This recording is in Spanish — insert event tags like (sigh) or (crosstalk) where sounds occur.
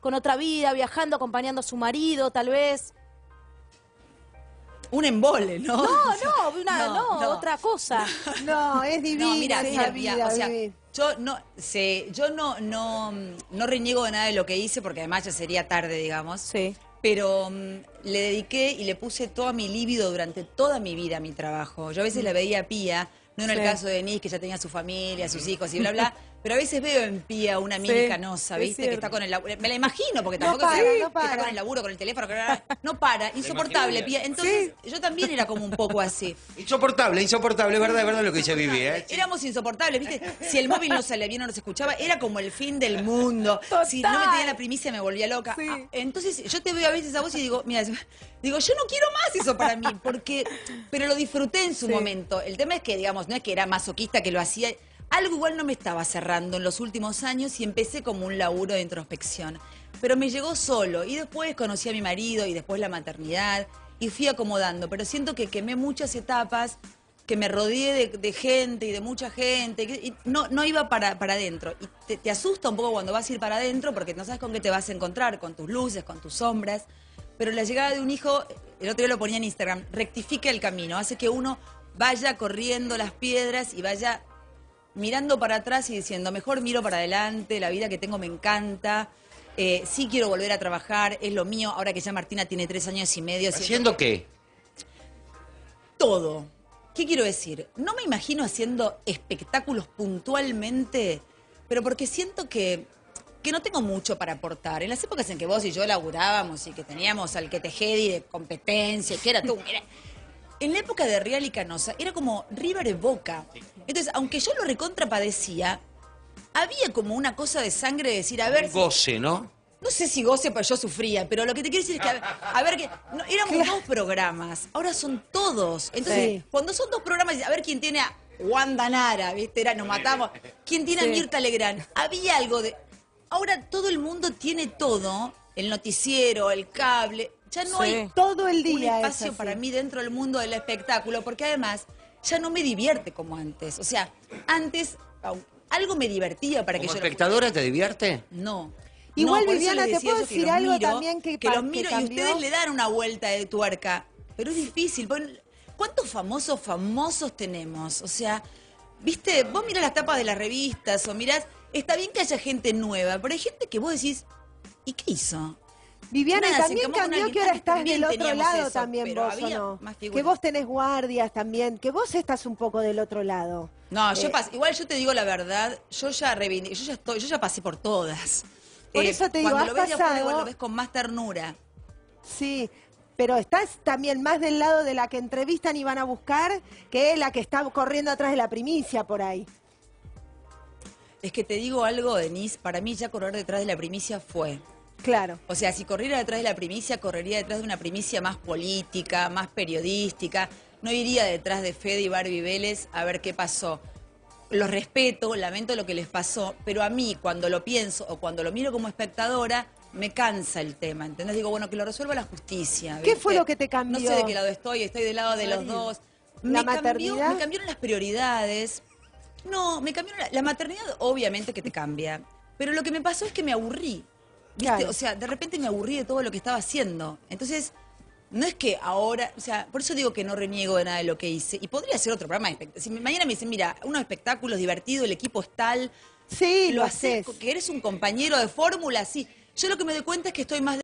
con otra vida, viajando, acompañando a su marido, tal vez. Un embole, ¿no? No, (laughs) no, una, No, no, no. otra cosa. (laughs) No, es divina No, mira, mira, vida, mira, o sea, yo no sé, yo no, no, no reniego de nada de lo que hice porque además ya sería tarde, digamos. Sí. Pero mm, le dediqué y le puse toda mi líbido durante toda mi vida a mi trabajo. Yo a veces la veía a Pía, no en el Sí. caso de Denise, que ya tenía su familia, sus hijos y bla, bla, (laughs) pero a veces veo en Pía una mini Sí, canosa, es ¿viste? Que está con el laburo. Me la imagino, porque No tampoco para, es que- no que está para. con el laburo, con el teléfono, que no para, (laughs) insoportable, Pía. Entonces, yo también era como un poco así. (laughs) Insoportable, insoportable, es verdad, es verdad lo que dice Vivi, ¿eh? Éramos insoportables, ¿viste? Si el móvil no salía bien o no se escuchaba, era como el fin del mundo. Si no me Total. tenía la primicia, me volvía loca. Sí. Ah, Entonces, yo te veo a veces a vos y digo, mira, digo, yo no quiero más eso para mí, porque, pero lo disfruté en su Sí. momento. El tema es que, digamos, no es que era masoquista que lo hacía. Algo igual no me estaba cerrando en los últimos años y empecé como un laburo de introspección. Pero me llegó solo y después conocí a mi marido y después la maternidad y fui acomodando. Pero siento que quemé muchas etapas que me rodeé de, gente y de mucha gente, no, no iba para, para adentro. Y te, te asusta un poco cuando vas a ir para adentro porque no sabes con qué te vas a encontrar, con tus luces, con tus sombras. Pero la llegada de un hijo, el otro día lo ponía en Instagram, rectifica el camino, hace que uno vaya corriendo las piedras y vaya mirando para atrás y diciendo, mejor miro para adelante, la vida que tengo me encanta, eh, sí quiero volver a trabajar, es lo mío, ahora que ya Martina tiene tres años y medio. ¿Haciendo qué? todo. ¿Qué quiero decir? No me imagino haciendo espectáculos puntualmente, pero porque siento que, que no tengo mucho para aportar. En las épocas en que vos y yo laburábamos y que teníamos al que tejedi de competencia, que era tú, mira. En la época de Real y Canosa era como River Boca. Entonces, aunque yo lo recontra padecía, había como una cosa de sangre de decir, a ver, Un goce, ¿no? no sé si goce, pero yo sufría, pero lo que te quiero decir es que, a, a ver, que no, éramos dos programas, ahora son todos. Entonces, Sí. cuando son dos programas, a ver quién tiene a Wanda Nara, ¿viste? Era, nos matamos. ¿Quién tiene a. Mirta Legrand? Había algo de... Ahora todo el mundo tiene todo, el noticiero, el cable, ya no Sí. hay Todo el un día es espacio para mí dentro del mundo del espectáculo, porque además ya no me divierte como antes. O sea, antes algo me divertía para que ¿Como yo... lo- espectadora te divierte? no. Igual, No, Viviana, les ¿te decía puedo yo que decir algo miro, también que que los que miro y ustedes le dan una vuelta de tuerca, pero es difícil. ¿Cuántos famosos famosos tenemos? O sea, viste, vos mirás las tapas de las revistas o mirás, está bien que haya gente nueva, pero hay gente que vos decís, ¿y qué hizo? Viviana, Nada, también cambió que ahora estás del otro lado eso, también vos, ¿o había no? Que vos tenés guardias también, que vos estás un poco del otro lado. No, yo Eh, pas- igual yo te digo la verdad, yo ya reivindico, yo ya estoy, yo ya pasé por todas. Eh, Por eso te digo, cuando has lo ves pasado- igual lo ves con más ternura. Sí, pero estás también más del lado de la que entrevistan y van a buscar que la que está corriendo atrás de la primicia por ahí. Es que te digo algo, Denise, para mí ya correr detrás de la primicia fue. Claro. O sea, si corriera detrás de la primicia, correría detrás de una primicia más política, más periodística. No iría detrás de Fede y Barbie Vélez a ver qué pasó. Los respeto, lamento lo que les pasó, pero a mí, cuando lo pienso o cuando lo miro como espectadora, me cansa el tema. ¿Entendés? Digo, bueno, que lo resuelva la justicia. ¿Qué fue lo que te cambió? No sé de qué lado estoy, estoy del lado de los dos. ¿La Me cambió- maternidad? me cambiaron las prioridades. No, me cambiaron la, la maternidad, obviamente que te cambia. Pero lo que me pasó es que me aburrí. ¿Viste? Claro. O sea, de repente me aburrí de todo lo que estaba haciendo. Entonces, no es que ahora, o sea, por eso digo que no reniego de nada de lo que hice. Y podría ser otro programa de espectáculos. Si mañana me dicen, mira, unos espectáculos divertidos, el equipo es tal, Sí, lo lo haces, que eres un compañero de fórmula, sí. Yo lo que me doy cuenta es que estoy más